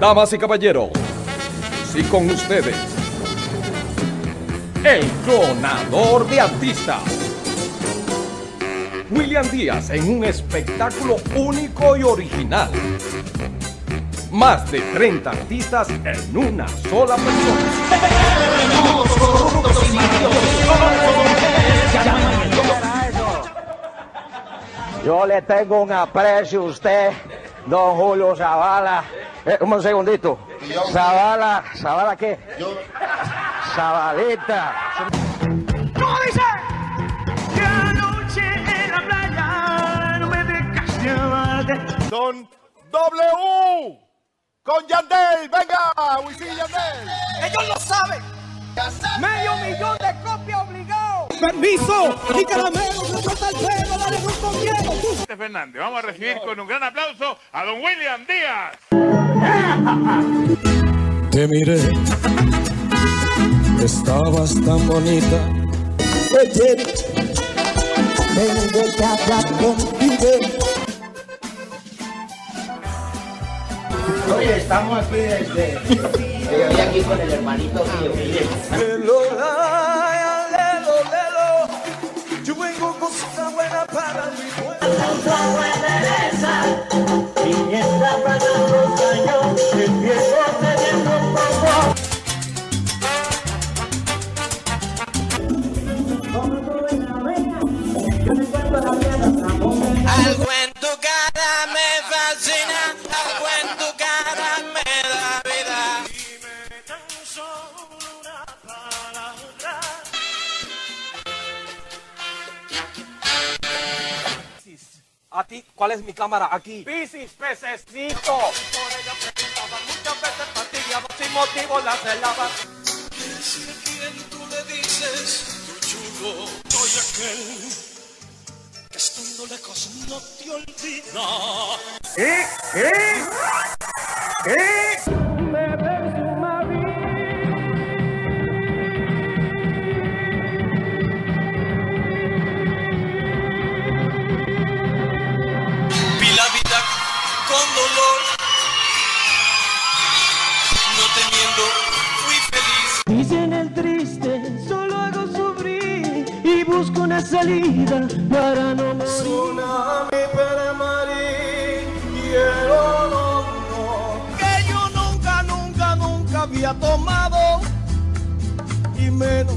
Damas y caballeros, y con ustedes, el clonador de artistas. William Díaz en un espectáculo único y original. Más de 30 artistas en una sola persona. Yo le tengo un aprecio a usted, don Julio Zavala. Eh, un segundito. Zavala, ¿Zavala qué? Zabalita. ¿Cómo dice? Que anoche en la playa no me dejas llevarte. Don W con Yandel, venga, Wisin y Yandel. Ellos lo saben. Medio millón de copias obligado. Permiso y caramelo, se corta el pelo, dale con miedo. Vicente Fernández. Vamos a recibir con un gran aplauso a don William Díaz. Te miré, estabas tan bonita. Oye, tengo que hablar contigo. Oye, estamos aquí desde. Estoy aquí con el hermanito mío, miren. Yo vengo con buena para mi ¿A ti? ¿Cuál es mi cámara? Aquí. Piscis, pececito. Por ella preguntaba muchas veces fastidiado sin motivo la celaba. Si a quien tú le dices, tu chulo, soy aquel que estando lejos no te olvida. ¿Qué? ¿Qué? ¿Qué? Salida para no morir. Tsunami para morir, quiero no, no. Que yo nunca, nunca, nunca había tomado y menos